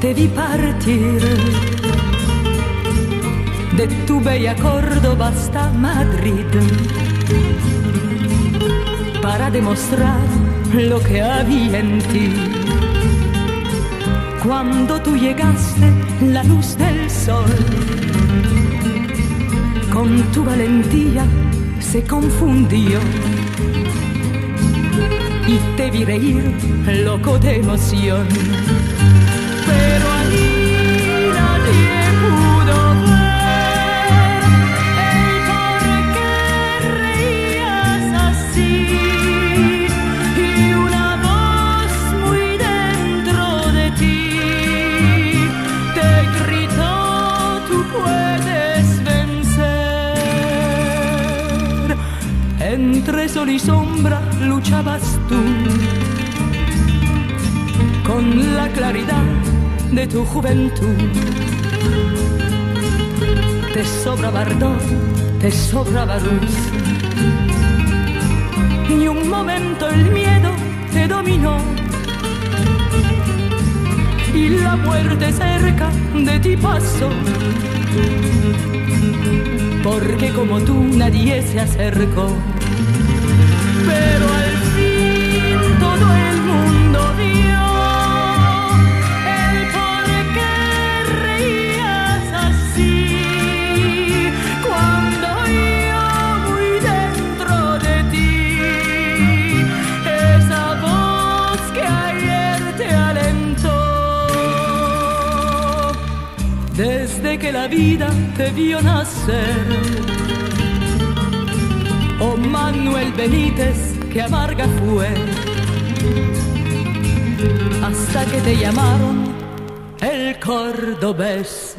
te vi partir. De tu bella Córdoba hasta Madrid. Para demostrar lo que había en ti. Cuando tú llegaste, la luz del sol. Con tu valentía se confundió vi reír loco de emoción. Entre sol y sombra luchabas tú con la claridad de tu juventud. Te sobraba ardor, te sobraba luz. Ni un momento el miedo te dominó. Y la muerte cerca de ti pasó. Porque como tú nadie se acercó. Desde que la vida te vio nacer Manuel Benítez, que amarga fue, hasta que te llamaron el cordobés.